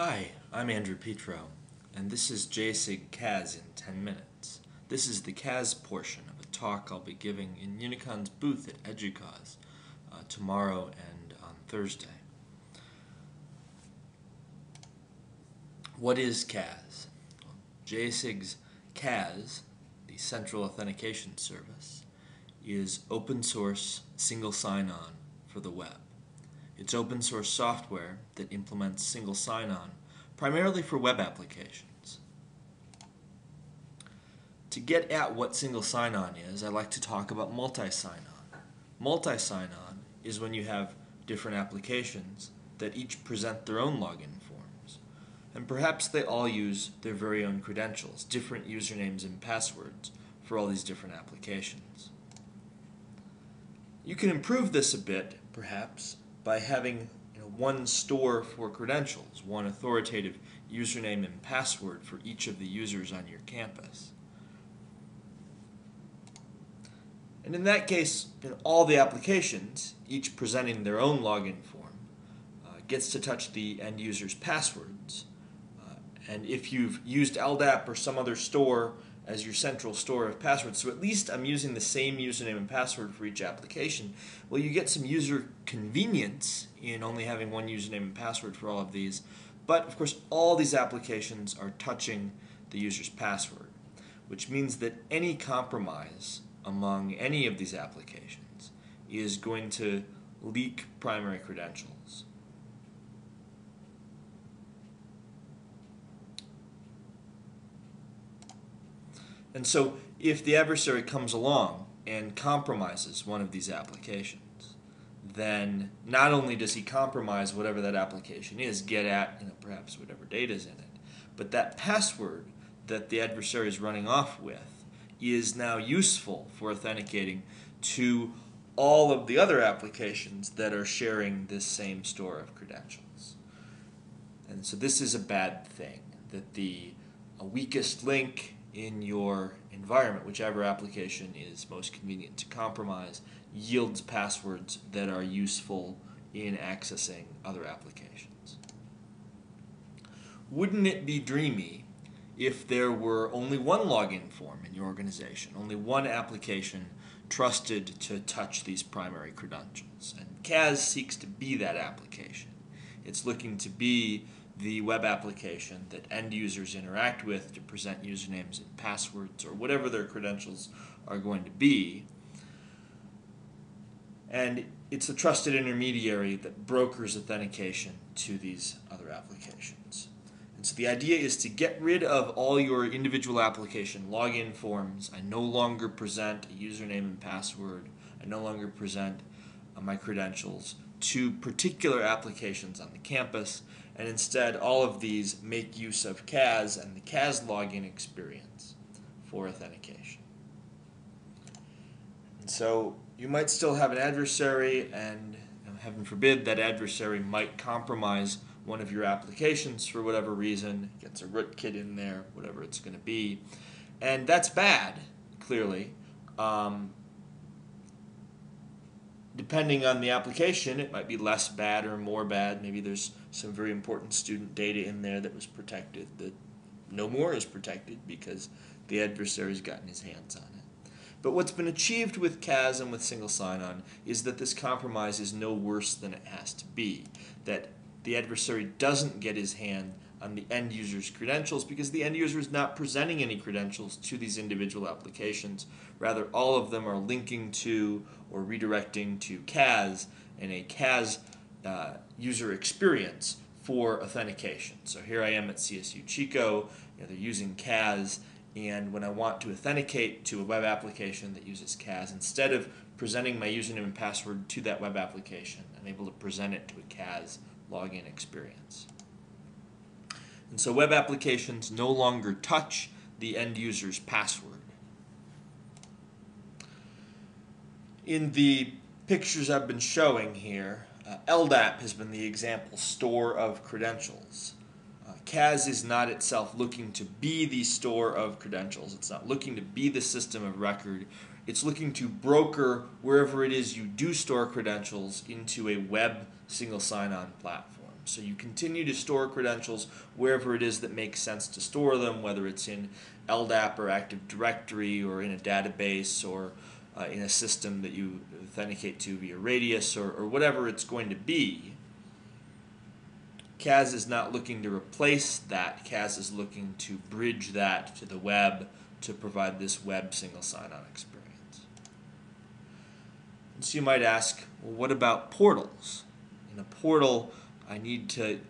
Hi, I'm Andrew Petro, and this is Jasig CAS in 10 minutes. This is the CAS portion of a talk I'll be giving in Unicon's booth at EDUCAUSE uh, tomorrow and on Thursday. What is CAS? Well, Jasig's CAS, the Central Authentication Service, is open source single sign on for the web. It's open source software that implements single sign on primarily for web applications. To get at what single sign on is, I like to talk about multi sign on. Multi sign on is when you have different applications that each present their own login forms. And perhaps they all use their very own credentials, different usernames and passwords for all these different applications. You can improve this a bit, perhaps, by having you know, one store for credentials, one authoritative username and password for each of the users on your campus. And in that case, in all the applications, each presenting their own login form, uh, gets to touch the end user's passwords. Uh, and if you've used LDAP or some other store as your central store of passwords. So at least I'm using the same username and password for each application. Well, you get some user convenience in only having one username and password for all of these. But of course, all these applications are touching the user's password, which means that any compromise among any of these applications is going to leak primary credentials. And so if the adversary comes along and compromises one of these applications, then not only does he compromise whatever that application is, get at you know, perhaps whatever data is in it, but that password that the adversary is running off with is now useful for authenticating to all of the other applications that are sharing this same store of credentials. And so this is a bad thing that the uh, weakest link in your environment, whichever application is most convenient to compromise, yields passwords that are useful in accessing other applications. Wouldn't it be dreamy if there were only one login form in your organization, only one application trusted to touch these primary credentials? And CAS seeks to be that application. It's looking to be the web application that end users interact with to present usernames and passwords or whatever their credentials are going to be. And it's a trusted intermediary that brokers authentication to these other applications. And so the idea is to get rid of all your individual application login forms. I no longer present a username and password. I no longer present uh, my credentials to particular applications on the campus and instead all of these make use of CAS and the CAS login experience for authentication. And so you might still have an adversary and heaven forbid that adversary might compromise one of your applications for whatever reason, gets a rootkit in there, whatever it's going to be. And that's bad, clearly. Um, depending on the application, it might be less bad or more bad. Maybe there's some very important student data in there that was protected that no more is protected because the adversary's gotten his hands on it. But what's been achieved with CAS and with single sign-on is that this compromise is no worse than it has to be. That the adversary doesn't get his hand on the end user's credentials because the end user is not presenting any credentials to these individual applications. Rather, all of them are linking to or redirecting to CAS and a CAS uh, user experience for authentication. So here I am at CSU Chico, you know, they're using CAS, and when I want to authenticate to a web application that uses CAS, instead of presenting my username and password to that web application, I'm able to present it to a CAS login experience. And so web applications no longer touch the end user's password. In the pictures I've been showing here, uh, LDAP has been the example store of credentials. Uh, CAS is not itself looking to be the store of credentials. It's not looking to be the system of record. It's looking to broker wherever it is you do store credentials into a web single sign-on platform. So you continue to store credentials wherever it is that makes sense to store them, whether it's in LDAP or Active Directory or in a database or uh, in a system that you authenticate to via Radius or, or whatever it's going to be. CAS is not looking to replace that. CAS is looking to bridge that to the web to provide this web single sign-on experience. And so you might ask, well, what about portals? In a portal, I need to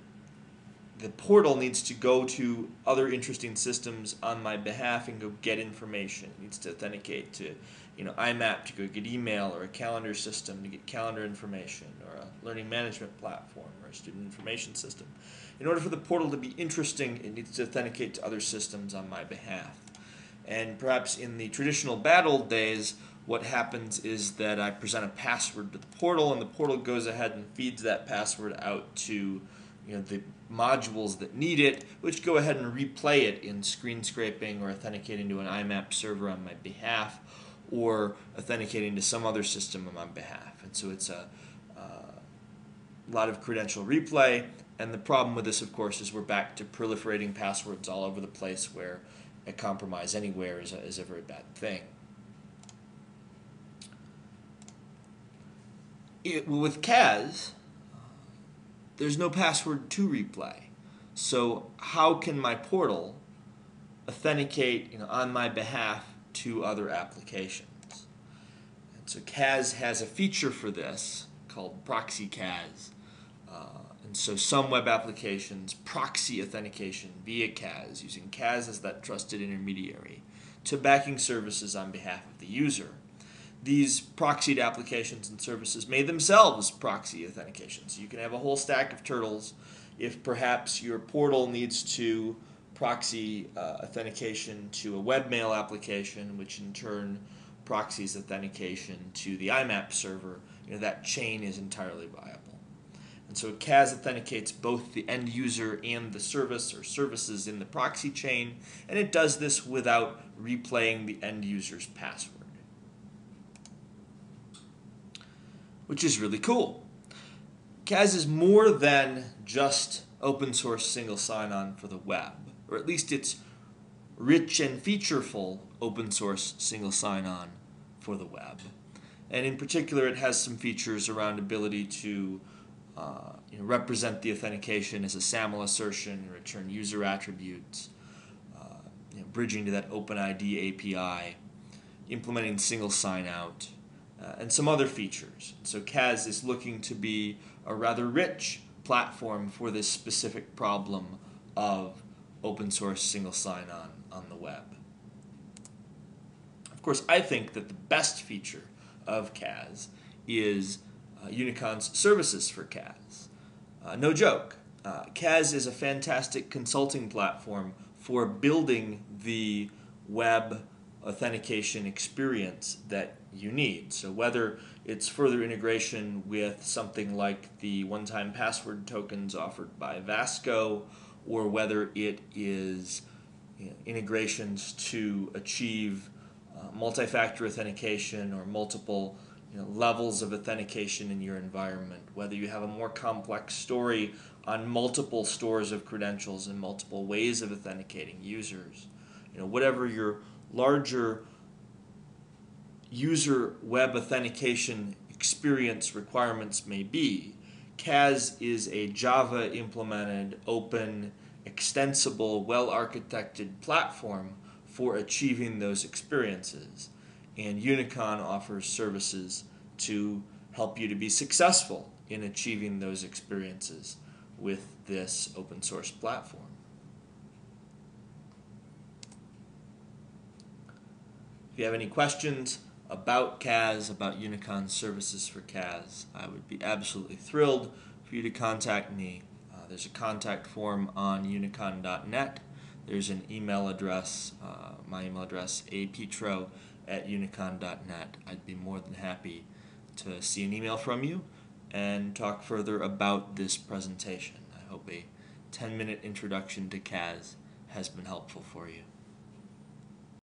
the portal needs to go to other interesting systems on my behalf and go get information. It needs to authenticate to, you know, IMAP to go get email or a calendar system to get calendar information or a learning management platform or a student information system. In order for the portal to be interesting, it needs to authenticate to other systems on my behalf. And perhaps in the traditional bad old days, what happens is that I present a password to the portal, and the portal goes ahead and feeds that password out to you know, the modules that need it, which go ahead and replay it in screen scraping or authenticating to an IMAP server on my behalf or authenticating to some other system on my behalf. And so it's a, uh, lot of credential replay. And the problem with this, of course, is we're back to proliferating passwords all over the place where a compromise anywhere is a, is a very bad thing. It, with CAS, there's no password to replay. So how can my portal authenticate you know, on my behalf to other applications? And so CAS has a feature for this called Proxy CAS. Uh, and so some web applications proxy authentication via CAS, using CAS as that trusted intermediary, to backing services on behalf of the user these proxied applications and services may themselves proxy authentication. So you can have a whole stack of turtles if perhaps your portal needs to proxy uh, authentication to a webmail application, which in turn proxies authentication to the IMAP server, you know, that chain is entirely viable. And so CAS authenticates both the end user and the service or services in the proxy chain, and it does this without replaying the end user's password. Which is really cool. CAS is more than just open source single sign on for the web, or at least it's rich and featureful open source single sign on for the web. And in particular, it has some features around ability to uh, you know, represent the authentication as a SAML assertion return user attributes, uh, you know, bridging to that OpenID API, implementing single sign out, uh, and some other features. So CAS is looking to be a rather rich platform for this specific problem of open source single sign on the web. Of course, I think that the best feature of CAS is uh, Unicon's services for CAS. Uh, no joke. Uh, CAS is a fantastic consulting platform for building the web authentication experience that you need. So whether it's further integration with something like the one-time password tokens offered by Vasco, or whether it is you know, integrations to achieve uh, multi-factor authentication or multiple you know, levels of authentication in your environment, whether you have a more complex story on multiple stores of credentials and multiple ways of authenticating users, you know, whatever your larger user web authentication experience requirements may be, CAS is a Java implemented, open, extensible, well architected platform for achieving those experiences. And Unicon offers services to help you to be successful in achieving those experiences with this open source platform. If you have any questions, about CAS, about Unicon's services for CAS, I would be absolutely thrilled for you to contact me. Uh, there's a contact form on unicon.net. There's an email address, uh, my email address, apetro at unicon.net. I'd be more than happy to see an email from you and talk further about this presentation. I hope a 10 minute introduction to CAS has been helpful for you.